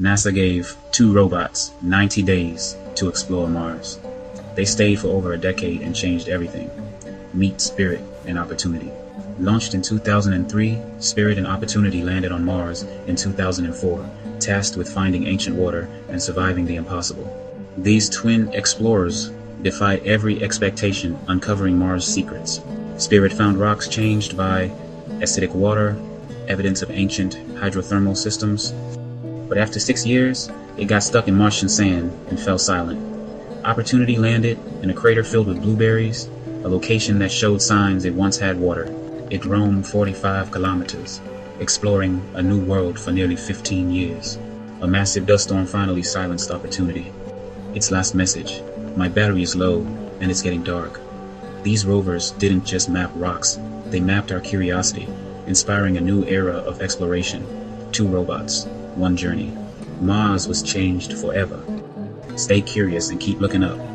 NASA gave two robots 90 days to explore Mars. They stayed for over a decade and changed everything. Meet Spirit and Opportunity. Launched in 2003, Spirit and Opportunity landed on Mars in 2004, tasked with finding ancient water and surviving the impossible. These twin explorers defied every expectation, uncovering Mars' secrets. Spirit found rocks changed by acidic water, evidence of ancient hydrothermal systems. But after six years, it got stuck in Martian sand and fell silent. Opportunity landed in a crater filled with blueberries, a location that showed signs it once had water. It roamed 45 kilometers, exploring a new world for nearly 15 years. A massive dust storm finally silenced Opportunity. Its last message My battery is low, and it's getting dark. These rovers didn't just map rocks, they mapped our curiosity, inspiring a new era of exploration. Two robots, one journey. Mars was changed forever. Stay curious and keep looking up.